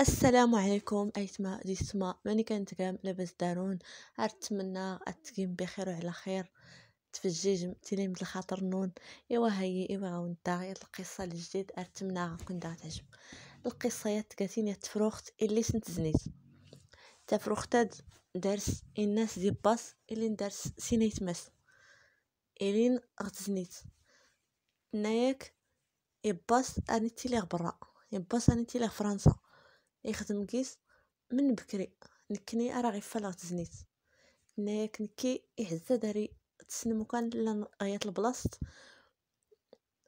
السلام عليكم أيتما ديسما ماني كنتكام لاباس دارون. نتمنى اتكيم بخير وعلى خير. تفجيج تيلي مثل خاطر نون. إيوا هاي إيوا غوندا غير القصة الجديد اتمنى غكون تعجب. القصة يا تكاتين تفروخت اللي سنت زنيت. تفروختاد دارس الناس دي باس اللي ندارس سينيت ماس. إلين غتزنيت ناياك يباس أني تيلي برا. يباس أني تيلي فرنسا. يخدم كيس من بكري نكني راه غير فلا تزنيت ناك نكي يحزا داري تسنمو كان لا غيات البلاصت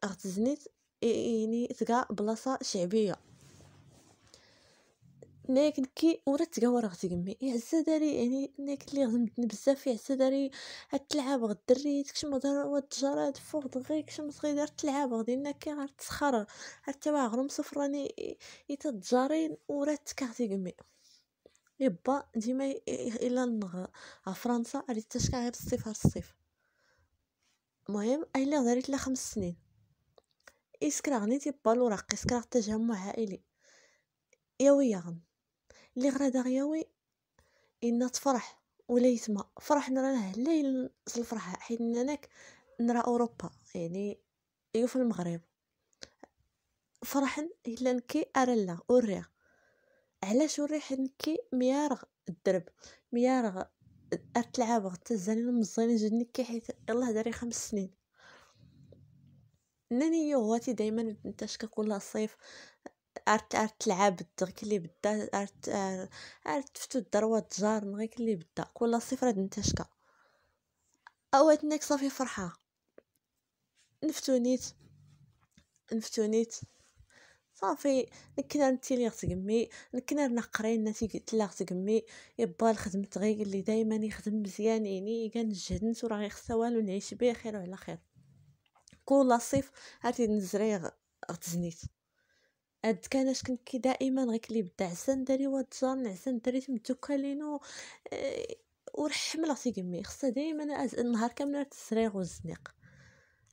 غتزنيت يعني تلقى بلاصة شعبية. ناك نكي ورا تقاور غتقمي يعزا داري يعني ناك اللي غزمتني بزاف يعزا داري هاد تلعب غد الدري كش مدار واد التجارات فوق دغي كش صغير دار تلعب غادي. ناكي غير تسخر حتى واغرم صفراني يتجارين ورا تكاتيقمي يبا ديما إلا نغ فرنسا ريت تشكا غير الصيف غير الصيف. المهم الا داريت لها خمس سنين. اسكرا غنيتي بالوراق اسكرا تجمع عائلي. يويا غن. اللي غرادا غياوي إن تفرح ولا يتما فرح نرى هلاي الفرحة حيت انك نرى أوروبا يعني يو في المغرب. فرحا إلا نكي ارلا أوريا. علاش وريح نكي ميارغ الدرب ميارغ اتلعب تزاني المزينين جدني كي حيت يلاه داري خمس سنين. ناني يوهاتي دايما نتشكى كل صيف أرت أرت تلعب غيك اللي بدأ أرت أرت فتو الدروات جار غيك اللي بدأ كل صفر نتشكا اوات نيك صافي فرحة. نفتونيت نفتونيت صافي. نكنا نتيلي غتقمي نكنا نقري نتي تلا غتقمي يبا الخدمة غير اللي دايما يخدم مزيان يعني. نجهد وراه غير والو نعيش بيه خير وعلى خير. كل صيف عرفتي نزري غتزنيت. هاد كانش كنت كي دائما غير كلي بدا عسان داري واد جار عسان داري متوكا لينو آه ورحمله تيقمي خصها دائما النهار كامل تسريغ والزنيق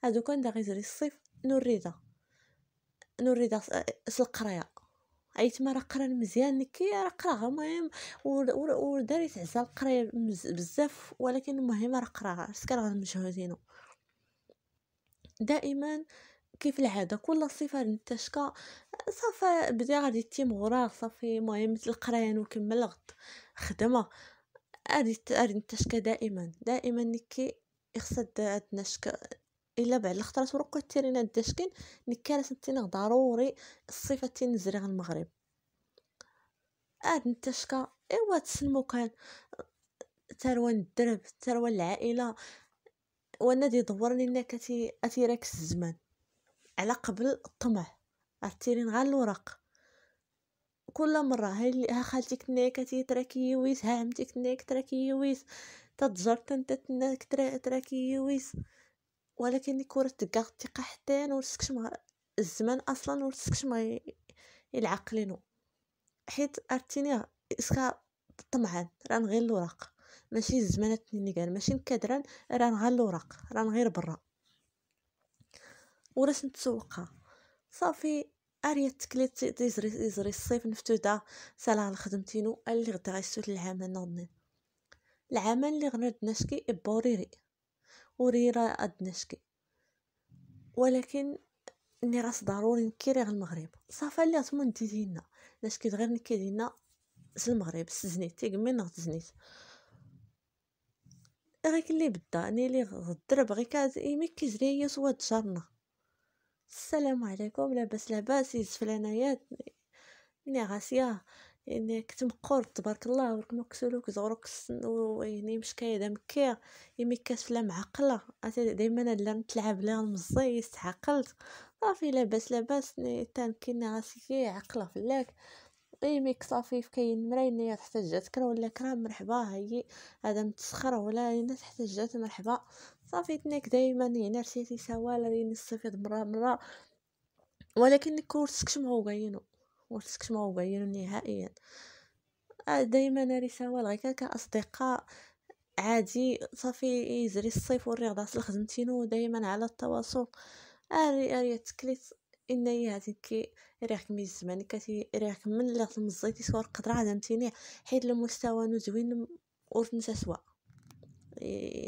هادو كان دا غيزري الصيف نوريدا. نوريدا القرايه عيت ما راه قرا مزيان نكي راه قراها المهم وداري تعزى القرايه بزاف ولكن المهم راه قراها. سكر غنمجهودينو دائما كيف العاده كل صفة نتشكى صافي بدا غادي تيم غراغ صافي المهم القرايه نكمل غد خدمة. غادي غادي نتشكى دائما. دائما نكي يخصها عندنا شكا إلا بعد الخطرات ورقو تيرينا داشكين نكالا سنتينا ضروري الصفة تنزري المغرب. عاد نتشكى إيوا تسلمو كان تروان الدرب تروان العائلة. وأنا دي دورني إنك أتي أتي راكس الزمان. قبل الطمع عرفتيني؟ غير الورق. كل مرة هاي ها خالتك نيك تي تراكي يويس ها عمتك نيك تراكي يويس تتجر تناك تراكي يويس ولكن كورة تقا تيقا حتى نورسكش ما الزمان أصلا نورسكش ما يلعقلينو. حيت عرفتيني؟ إسكا طمعان راه غير الورق. ماشي الزمانات ني قال ماشي نكدران راه غير الورق راه غير برا. وراش نتسوقها. صافي اريا تكليت تيزري تيزري الصيف نفتودا سالا لخدمتينو اللي غدا غيسوت العمل نظني العمل اللي غنرد نشكي بوريري وريرا اد نشكي. ولكن اني راس ضروري نكيري غير المغرب. صافا اللي غتمون دينا. نشكي غير نكي دينا المغرب سزنيت تيقمي نغت زنيت. غيك اللي بدا اني اللي غدر بغي كاز ايمي كيزري هي سوا تجارنا السلام عليكم لاباس لاباس يزفل انايا ني غاسيا يعني كنت مقور تبارك الله ورك مكسولوك زغروك يعني مش كايدا مكيا يمي كاسفلا معقله دائما لا نتلعب لها المزي استحقلت صافي لاباس لاباس ني تانكيني غاسي عقلة فلاك ميك صافي كاين مرايني تحتاجات كرا ولا كرا مرحبا هي هذا متسخر ولا الناس تحتاجات مرحبا. صافي تناك دائما يعني رسيتي سوا لين الصيفط مرة مرة. ولكن كورسكش ما هو ورسكش ما هو نهائيا؟ دائما ناري سوا غير كاصدقاء عادي. صافي يزري الصيف والرياضة خدمتينو دائما على التواصل. اري أري تكليت ان هذيك ريح كمي الزمان كتي ريح من اللي تمزيتي سوار قدرة عدمتيني حيت المستوى نزوين ورث سوا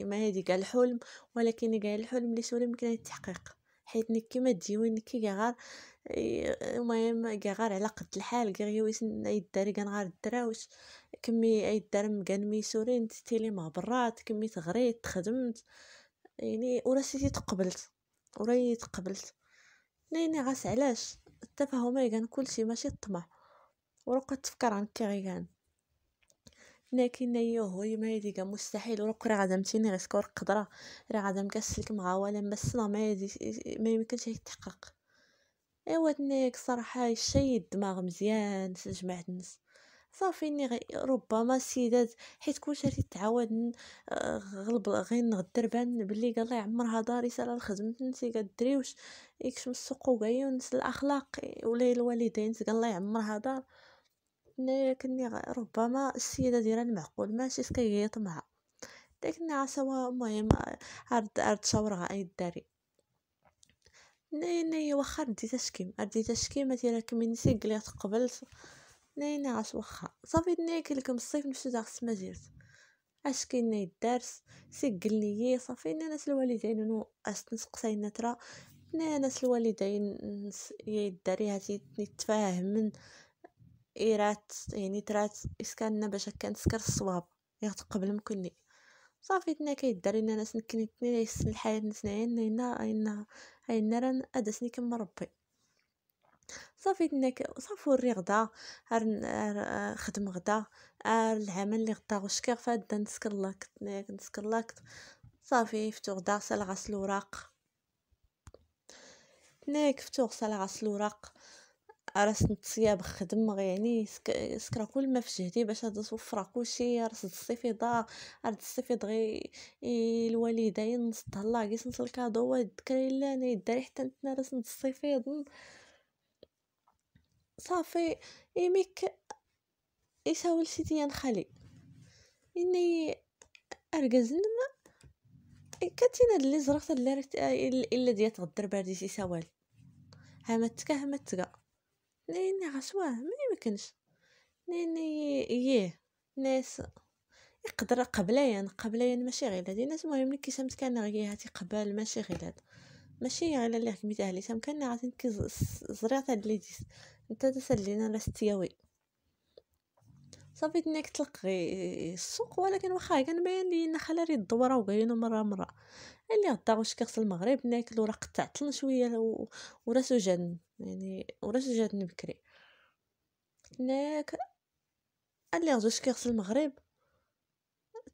ما هادي كاع الحلم ولكن كاع الحلم اللي سوري يمكن التحقيق. حيت نكي ما تجيوي نكي غار المهم غار على قد الحال. كاع يويس يداري كان غار الدراوش. كمي يدار مي سوري نتيلي مع برات كمي تغريت تخدمت. يعني وراسيتي تقبلت وراي تقبلت نيني غاس علاش؟ التفاهم كان كلشي ماشي الطمع ورقة تفكر عن كي كان لكن يوه ما يدي مستحيل ورق راه غادمتيني غير سكور قدرة راه غادا مكسلك ولا مسنا ما يدي ما يمكنش يتحقق إيوا تنيك صراحة يشي الدماغ مزيان تجمع الناس. صافي ني ربما السيدات حيت كلشي تتعاود آه، غلب غير نغدربان بلي قال يعمرها داري سالا الخدمة نتي كدريوش يكشم السوق وكايونس الأخلاق ولا الوالدين قال يعمرها دار. لكني ربما السيدة ديالها المعقول ماشي سكيغيط معها. لكن عسوا المهم عرض عرض شاورها أي الداري ني واخا ردي تشكيم ردي تشكيم ديالك من سيق لي ني عاش واخا صافي ني لكم الصيف نمشي داك السمازيرت اش كاين الدرس سجل لي صافي ناس الوالدين نو اش نسقسينا ترى ناس الوالدين يداري هاتي نتفاهم إيرات يعني ترات إسكاننا باش هكا نسكر الصواب يغت قبل مكني صافي تنا كيدار لنا ناس نكني تني يسن الحياة نسنعين هنا هنا هنا راه أدسني كما ربي. صافي تنا صافي وري غدا خدم غدا العمل اللي غدا واش كيغ فاد نسكر لاك نسكر لاك صافي فتو غدا سال غسل الوراق. تناك فتو غسل غسل الوراق. راس نتصياب خدم يعني سكرا كل ما في جهدي باش هاد توفر كلشي راس الصيفيضة رد الصيفيض غي الوالدين نص الله كيس نص الكادو ذكري لا أنا يداري حتى نتنا راس الصيفيض. صافي يميك يساول سيتيان خالي. إني ارجز نما كاتينا اللي زرقت اللي إلا ديال تغدر باردي سي سوال. هامتك هامتك. نيني غسواه ما يمكنش نيني يه ناس يقدر قبليا قبليا ماشي غير هادي. ناس المهم كي سمت كان غير هاتي قبال ماشي غير هاد. ماشي غير اللي حكمت أهلي سام كان كي زريعت هاد ديس انت تسلينا لا ستياوي صافي تنيك تلقي السوق ولكن واخا كان باين لي نخلا ريد الدورة وكاينو مرة مرة. اللي غدا واش كيغسل المغرب ناكل وراه قطعت شوية وراسو جان يعني وراسو جاتني بكري ناك اللي غزوش كيغسل المغرب؟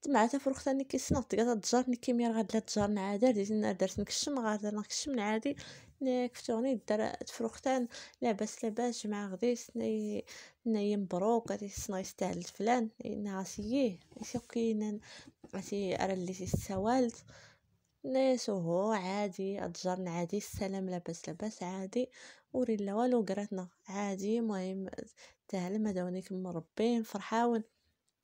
مع تفرخ ثاني كيسنط قاعد تجار نكي مير غاد لا تجار نعادر ديت درت نكشم غاد نكشم نعادي ناك فتوني دار تفرختان لاباس لاباس مع غديس ناي ناي مبروك غادي سنا يستاهل فلان ناسيه يسوكينا عسي ارى اللي سوالت ناس هو عادي اتجرنا عادي السلام لاباس لاباس عادي وري لا والو قراتنا عادي المهم تعلم هذا مربين فرحاون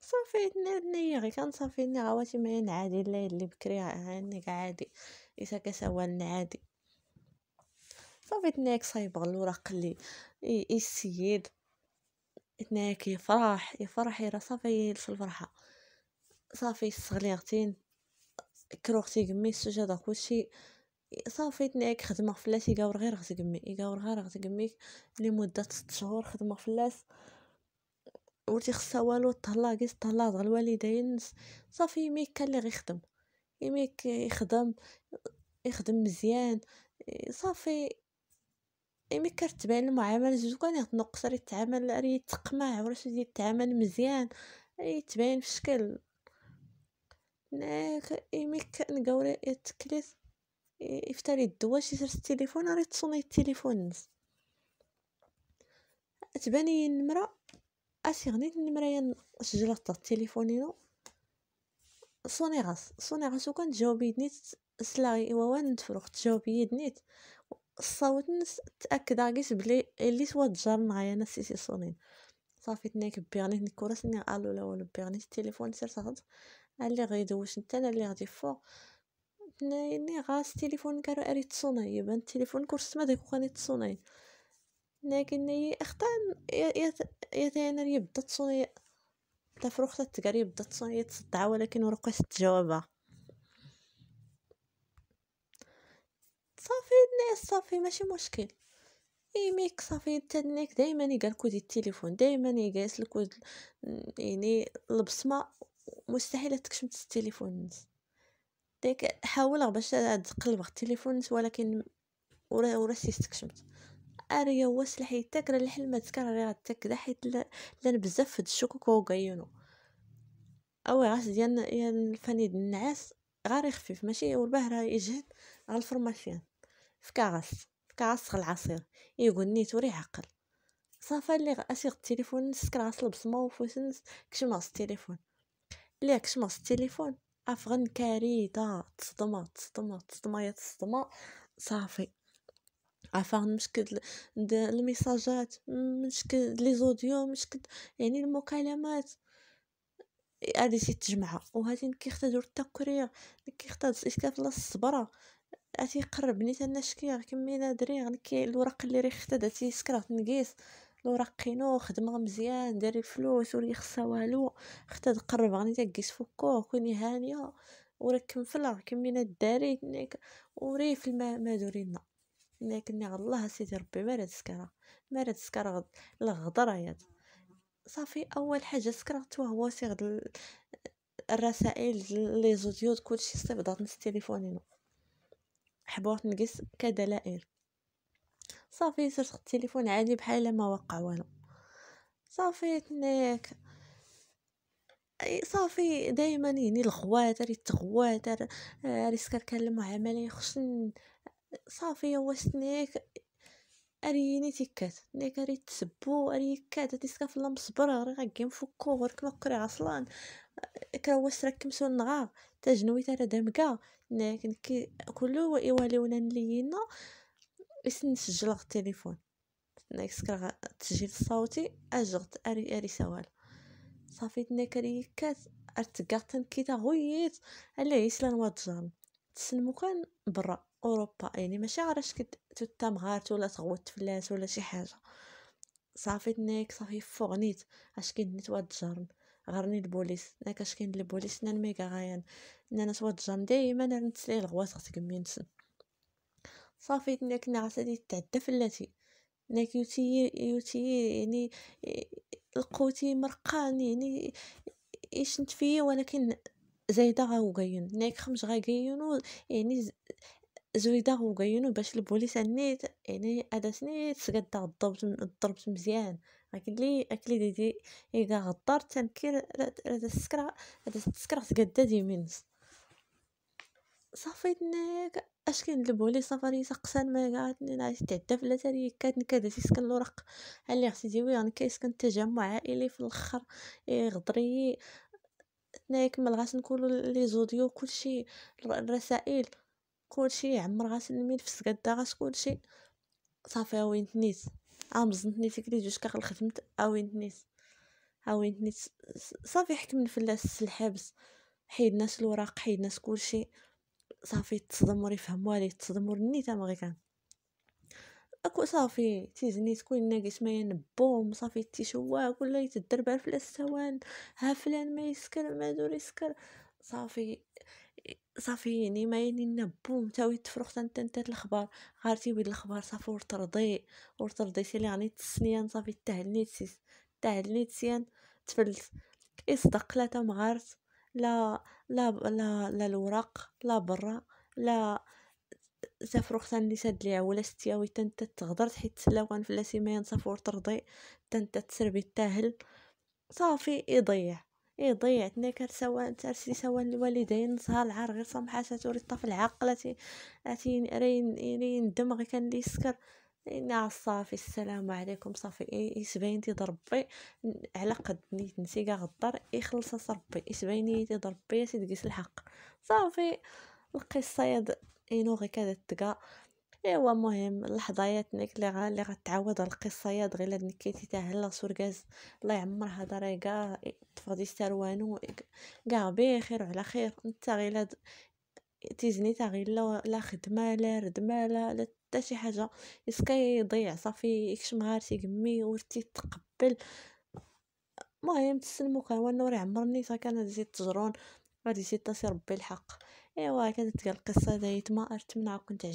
صافي نية غي كان صافي ني غواتي ما عادي الليل اللي بكري هاني عادي إسا كسوالنا عادي صافي تناك صايب الوراق اللي السيد تناك يفرح يفرح يرى صافي في الفرحة. صافي الصغليغتين كروختي قمي السجادة كلشي صافي تناك خدمة فلاس يقاور غير غسق قمي يقاور غير غسق قمي لمدة ست شهور خدمة فلاس. ورتي خصها والو طهلا كيس طهلا غا الوالدين صافي يميك كان اللي غيخدم يميك يخدم يخدم مزيان صافي يميك كتبان المعامله زوج كان يتنقص راه يتعامل راه يتقمع ولا شي يتعامل مزيان يتبان في الشكل. ناك يميك نقاوري يتكليت يفتري شي سر التليفون راه تصوني التليفون. تباني النمره اسيغني النمره سجلت تاع التليفونينو صوني غاس صوني غاس وكان تجاوبي نيت سلاغي وان تفرخ تجاوبي نيت الصوت نس تأكد عاكيس بلي اللي سوا تجار معايا أنا سيسي صونين صافي تنيك بيغنيت نكورس ني ألو لا والو بيغنيت التليفون سير صاحب اللي غيدوش نتا أنا اللي غادي فوق يعني غاس تليفون كارو اريد تصوني يبان تليفون كورس ما ديكو خاني تصوني لكن اختان يا يبدأ تصوني تفروخ تقري يبدأ تصوني تصدع ولكن ورقة تجاوبها صافي الناس صافي ماشي مشكل. إيميك صافي تنيك. دائما يقال كود التليفون دائما يقاس الكود يعني البصمة. مستحيل تكشمت التليفون. ديك حاول باش تقلب التليفون ولكن ورا ورا تكشمت اريا سلاح يتاك راه الحل ما تكرر راه غتاك حيت لأن بزاف هاد الشكوك هو قايونو أو غاس ديال الفنيد النعاس غير يخفف ماشي والباه يجهد على الفرماسيون في كاغاس في كاغاس العصير. يقول نيت وري عقل صافا اللي أسيغ التليفون نسكر غاس البصمه وفوسنس كشماس التليفون. اللي كشماس التليفون افغن كارثه تصدمة تصدمة تصدمة يا تصدمة. صافي. عفاغن مشكل الميساجات مشكل لي زوديو مشكل يعني المكالمات. هادي تجمعها وهادي كيختادو التكرير كيختاد اسكاف لا الصبرة. اتي قرب نيت أنا شكي كمي نادري غنكي الورق اللي راه خدات اتي سكرات نقيس. الورق كينو خدمة مزيان داري الفلوس ولي خصها والو. ختا تقرب غني تقيس فكوه كوني هانية وراك كمفلا كمينا داري نيك وري في الماء ما دورينا. نيك ني الله سيدي ربي ما راه سكرا ما راه سكرا الغدرة ياد. صافي أول حاجة سكرت وهو سيغ الرسائل لي زوديو كلشي صيفطات نس تليفونينو حبوط نقص كدلائل. صافي صرت التليفون عادي بحال ما وقع والو. صافي تنيك صافي دائما يعني الغوات ري تغوات ري سكر كلمة عملية خصن صافي هو سنيك. اريني تيكات نيك أري تسبو أري كات. تيسكا في مصبر غير غاكي مفكو غير كما كري عصلان. كروس راك كمسون نغا تجنوي ترى دمكا لكن كي كلو يواليونا لينا بس نسجل التليفون نكسكر التسجيل الصوتي أجغت. أري أري سوال. صافي تنكريكات ارتقاطن كي غويت على يسلان واتجان تسلمو كان برا. أوروبا يعني ماشي عرفت كت تتمغارت ولا تغوت فلاس ولا شي حاجة. صافي تنيك صافي فوغنيت اش نيت واتجارن غرني البوليس ناك اش كاين البوليس نان ميغا غايان. نانا تواتجان دايما نتسلي الغواص غتكمي نسن صافي ناك نعسدي تعدى فلاتي ناك يوتي يوتي يعني القوتي مرقان يعني يشنت فيا ولكن زايدة غاوغاين ناك خمش غاقاينو يعني زويدة غاوغاينو باش البوليس عنيت يعني هذا سنيت سقد الضرب الضرب مزيان. لي اكلي ديدي إذا غدار تنكير هذا السكرة هذا السكرة تقدا دي منس صافي ناك أش كاين البوليس صافي سقسان ما قعدني نعيش تعدى في لاتاري كاد نكاد تيسكن الورق. اللي خصي وي يعني كيسكن تجمع عائلي في الأخر غدري. نايك مال غاس نقولوا لي زوديو كلشي الرسائل كلشي عمر غاس الملف سكدا غاس كلشي. صافي وين تنيت عام زنتني فكري جوج كاخ خدمت اوين تنيت اوين تنيت صافي حكمنا في الحبس. حيد ناس الوراق حيد ناس كلشي. صافي تصدمر يفهموا عليه تصدمر نيتا ما كان. اكو صافي تيزني تكون ناقص ما ينبوم. صافي تيشواك ولا يتدربر في الاستوان ها فلان ما يسكر ما دور يسكر. صافي. صافي يعني ما يعني نبوم تاوي تفرخ انت انت الأخبار. غارتي بيد الأخبار صافي ورترضي ورترضي سي يعني تسنيان صافي تهلني تسيس تهلني تسيان تفلت. إصدق لا تمغارت لا لا لا لا الوراق لا برا لا سافروخ اللي ساد ليها ولا ستياوي تنت تغدر حيت تسلاوان في لاسيمين صافور ترضي تنت تسربي التاهل صافي يضيع. يضيع تناكر سواء ترسي سواء الوالدين صها العار غير سمحات توري الطفل عاقلة اتي رين رين دمغي كان لي سكر. نعم صافي السلام عليكم صافي. يسباينتي ضربي على قد نيت نسيقا غدار يخلص ربي. يسبايني ضربي سيدي الحق. صافي. القصة يد اينو غي كذا تقا. إيوا مهم. اللحظايات نيك اللي غا اللي غتعاود القصة ياد غير لاد نكيتي تاع هلا سورغاز الله يعمرها داري كاع تفضي ستاروانو كاع بخير وعلى خير. نتا غير تيجيني تا غير لا لا خدمة لا ردمة لا لا حتى شي حاجة. يسكا يضيع صافي يكش نهار تيقمي و تيتقبل. المهم تسلمو كنوري نوري عمرني كان تزيد تجرون غادي يزيد تاسي ربي الحق إيوا هكذا تلقى القصة دايتما نتمنى عاود كنت